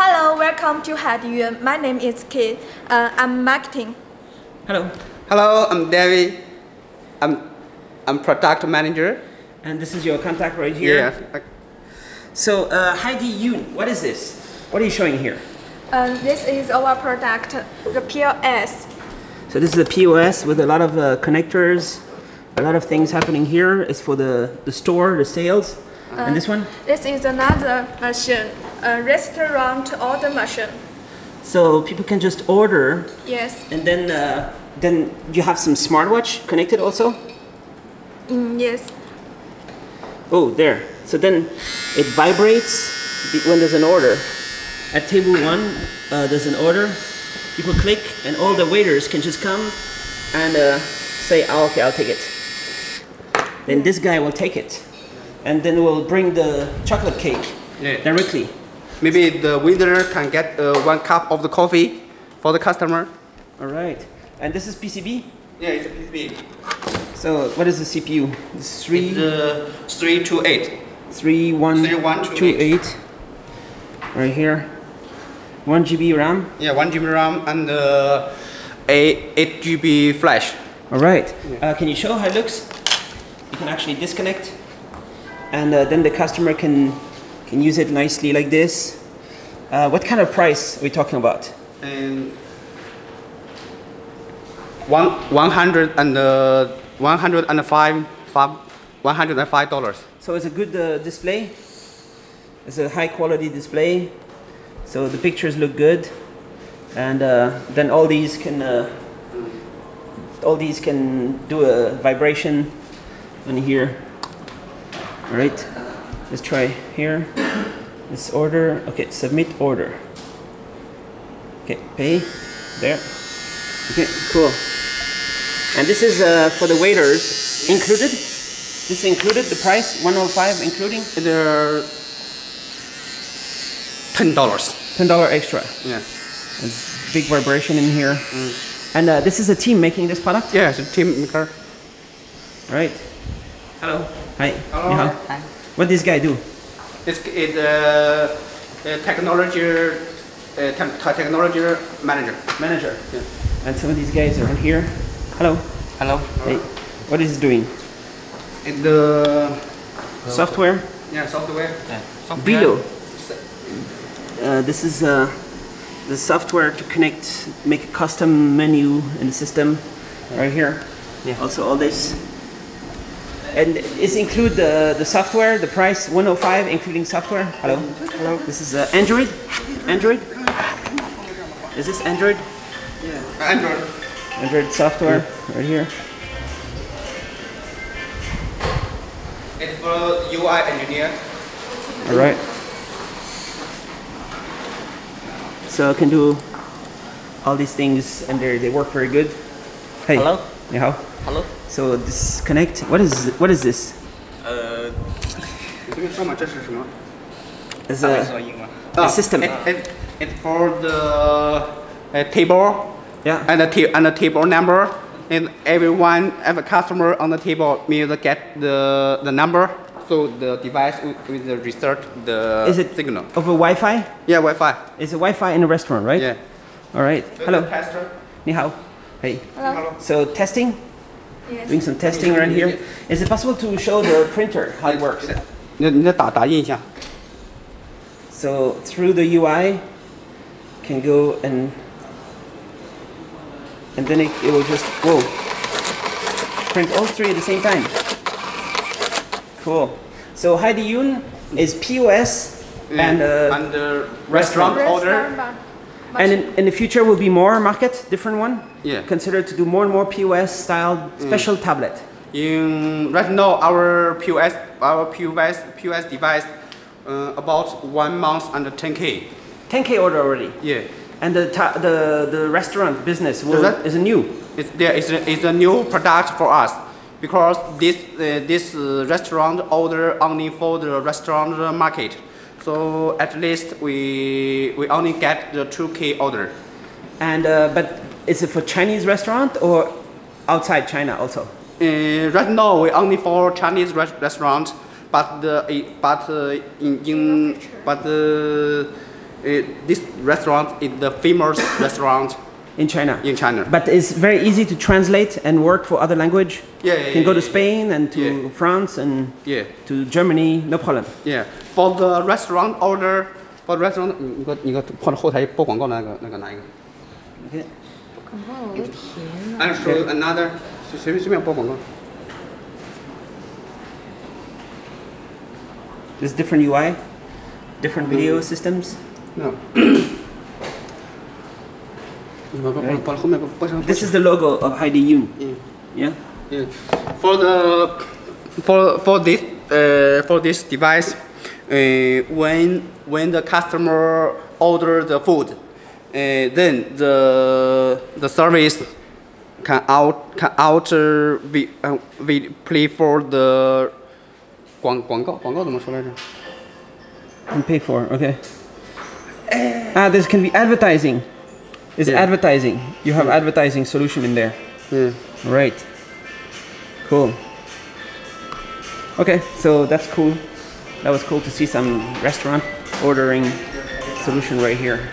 Hello, welcome to Haidiyun. My name is Kate. Uh, I'm marketing. Hello. Hello, I'm David. I'm I'm product manager. And this is your contact right here. Yeah. So, uh, Haidiyun, what is this? What are you showing here? Uh, this is our product, the POS. So this is the POS with a lot of uh, connectors, a lot of things happening here. It's for the, the store, the sales. And this one? This is another machine, a restaurant order machine. So people can just order Yes, and then uh, then you have some smartwatch connected also? mm, yes, Oh, there. So then it vibrates when there's an order. At table one, uh, there's an order. People click, and all the waiters can just come and uh, say, oh, okay, I'll take it. Then this guy will take it. And then we'll bring the chocolate cake Yeah. directly. Maybe the winner can get uh, one cup of the coffee for the customer. All right. And this is PCB. Yeah, it's a PCB. So what is the CPU? It's three, It's uh, three to eight. three, one, three, one, two, two, eight. eight. Right here. One GB RAM. Yeah, one GB RAM and uh, a eight GB flash. All right. Uh, can you show how it looks? You can actually disconnect, and uh, then the customer can can use it nicely like this. Uh, what kind of price are we talking about? And one one hundred and uh, one hundred and five five one hundred and five dollars. So it's a good uh, display. It's a high quality display, so the pictures look good, and uh, then all these can uh, all these can do a vibration on here. All right, let's try here. This order. Okay, submit order. Okay, pay there. Okay, cool. And this is uh, for the waiters included. This included the price 105 including They're ten dollars. ten dollar extra. Yeah. There's big vibration in here. And uh, this is a team making this product, Yeah, it's a team maker. right? Hello. Hi. Hello. Ni. Hi. What this guy do? It's it's uh, a technology uh, technology manager. Manager. Yeah. And some of these guys are here. Hello. Hello. Hey. What is he doing? It's the Software. yeah software. Yeah. Bilo. Uh, this is uh, the software to connect, make a custom menu in the system, right here. Yeah. Also all this. And is include the, the software, the price 105 including software. Hello. Hello. This is uh, Android. Android. Is this Android? Yeah. Android. Android software right here. It's for UI engineer. All right. So I can do all these things and they they work very good. Hey. Hello? Ni hao. Hello? So disconnect. What is what is this? 呃，你这边说嘛，这是什么？ It's 大概 a, 说英文。 a system. It, it, it's for the uh, table Yeah. and the ta- and the table number. And everyone, every customer on the table will get the the number. So the device will, will research the Is it signal. over Wi-Fi? Yeah, Wi-Fi. It's a Wi-Fi in a restaurant, right? Yeah. All right. Hello. Tester. Ni hao. Hey. hello. So testing, yes. doing some testing around here. Is it possible to show the printer how it works? So through the UI, can go and and then it, it will just whoa print all three at the same time. Cool. So Haidiyun is POS and, uh, and restaurant, restaurant order. And in, in the future will be more market different one. Yeah. Consider to do more and more POS style special tablet. In right now, our POS, our POS, POS device, uh, about one month and 10k. 10k order already. Yeah, And the ta- the the restaurant business will, rest- is new. it's there is a, it's a new product for us because this uh, this uh, restaurant order only for the restaurant market. So at least we we only get the 2k order. And uh, but is it for Chinese restaurant or outside China also? Uh, right now we only for Chinese res- restaurant, but the uh, but uh, in, in but uh, Uh, this restaurant is the famous restaurant In China. in China. But it's very easy to translate and work for other language. Yeah, You yeah, can go yeah, to yeah. Spain and to Yeah. France and yeah, to Germany, no problem. yeah for the restaurant order for the restaurant，你给你给放后台播广告那个那个哪一个？OK。广告，我的天哪！I show you another，随随便随便播广告。Is different UI, different video systems. No. Right. This is the logo of Haidiyun. Yeah. yeah. Yeah. For the for for this uh, for this device. when when the customer order the food, uh, then the the service can out can out uh, we uh, we play for the 广广告广告怎么说来着？ And pay for, okay. Ah, this can be advertising. It's Yeah. advertising. You have advertising solution in there. Yeah. Right. Cool. Okay, so that's cool. That was cool to see some restaurant ordering solution right here.